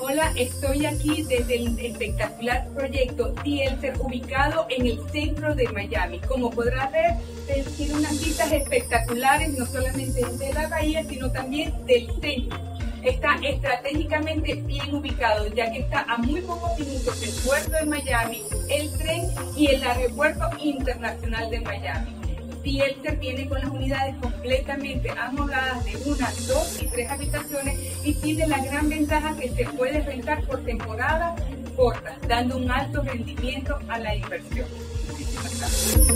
Hola, estoy aquí desde el espectacular proyecto Tielter ubicado en el centro de Miami. Como podrás ver, tiene unas vistas espectaculares, no solamente de la bahía, sino también del centro. Está estratégicamente bien ubicado, ya que está a muy pocos minutos del puerto de Miami, el tren y el aeropuerto internacional de Miami. Tielter viene con las unidades completamente amobladas de una, dos y tres habitaciones y tiene la gran ventaja que se puede rentar por temporada corta, dando un alto rendimiento a la inversión. Muchísimas gracias.